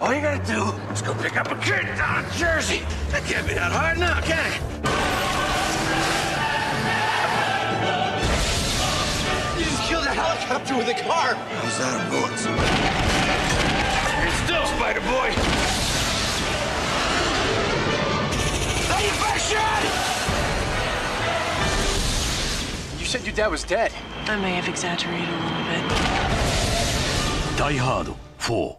All you gotta do is go pick up a kid down in Jersey. That can't be that hard now, can it? You just killed a helicopter with a car. I was out of bullets. Still, Spider Boy. You said your dad was dead. I may have exaggerated a little bit. Die Hard Four.